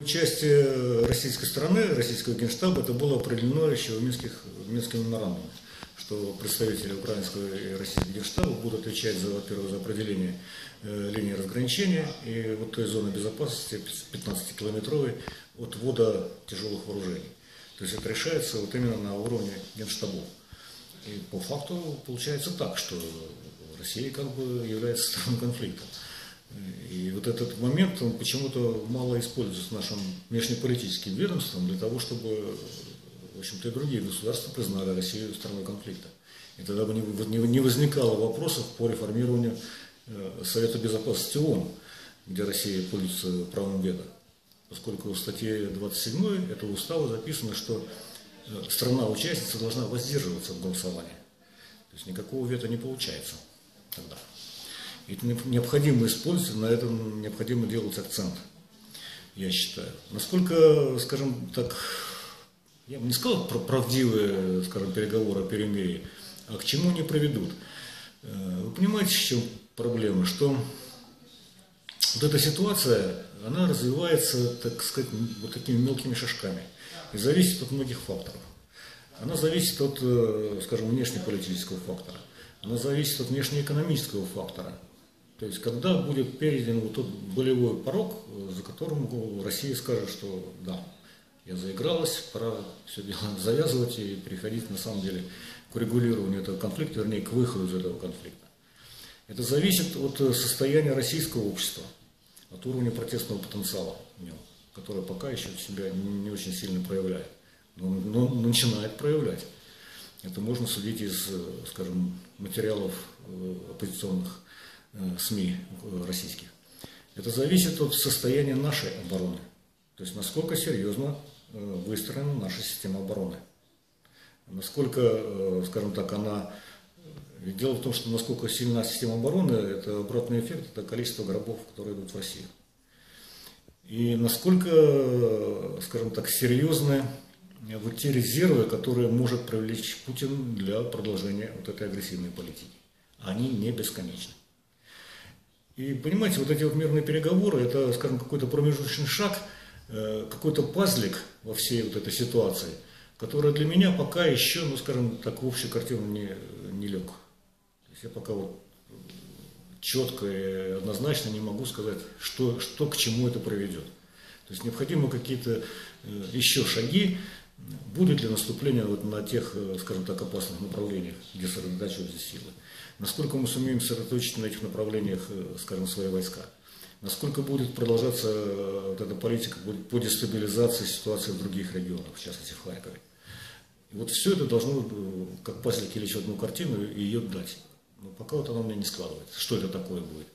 Участие российской стороны, российского генштаба, это было определено еще в, Минских, в Минском что представители украинского и российского генштаба будут отвечать, за, во-первых, за определение э, линии разграничения и вот той зоны безопасности 15-километровой от ввода тяжелых вооружений. То есть это решается вот именно на уровне генштабов. И по факту получается так, что Россия как бы является стороной конфликта. И вот этот момент, он почему-то мало используется нашим внешнеполитическим ведомством для того, чтобы, в общем-то, и другие государства признали Россию страной конфликта. И тогда бы не возникало вопросов по реформированию э, Совета Безопасности ООН, где Россия пользуется правом вето. Поскольку в статье 27 этого устава записано, что э, страна-участница должна воздерживаться от голосования. То есть никакого вето не получается. Это необходимо использовать, на этом необходимо делать акцент, я считаю. Насколько, скажем так, я бы не сказал про правдивые, скажем, переговоры о перемирии, а к чему они приведут. Э, вы понимаете, в чем проблема? Что вот эта ситуация, она развивается, так сказать, вот такими мелкими шажками и зависит от многих факторов. Она зависит от, э, скажем, внешнеполитического фактора. Она зависит от внешнеэкономического фактора – то есть, когда будет перейден вот тот болевой порог, за которым Россия скажет, что да, я заигралась, пора все дело завязывать и переходить на самом деле к регулированию этого конфликта, вернее, к выходу из этого конфликта. Это зависит от состояния российского общества, от уровня протестного потенциала в нем, который пока еще себя не очень сильно проявляет, но, но начинает проявлять. Это можно судить из, скажем, материалов э, оппозиционных Э, СМИ э, российских. Это зависит от состояния нашей обороны. То есть насколько серьезно э, выстроена наша система обороны. Насколько, скажем так, она... Дело в том, что насколько сильна система обороны, это обратный эффект, это количество гробов, которые идут в Россию. И насколько, скажем так, серьезны вот те резервы, которые может привлечь Путин для продолжения вот этой агрессивной политики. Они не бесконечны. И понимаете, вот эти вот мирные переговоры, это, скажем, какой-то промежуточный шаг, э, какой-то пазлик во всей вот этой ситуации, который для меня пока еще, ну, скажем так, в общую картину не, не лег. То есть я пока вот четко и однозначно не могу сказать, что, что к чему это приведет. То есть необходимы какие-то э, еще шаги, будет ли наступление вот на тех, э, скажем так, опасных направлениях, где сосредотачиваются силы. Насколько мы сумеем сосредоточить на этих направлениях, э, скажем, свои войска. Насколько будет продолжаться э, вот эта политика по дестабилизации ситуации в других регионах, в частности в Харькове. И вот все это должно, как пазлики лечь одну картину и ее дать. Но пока вот оно у меня не складывается. Что это такое будет?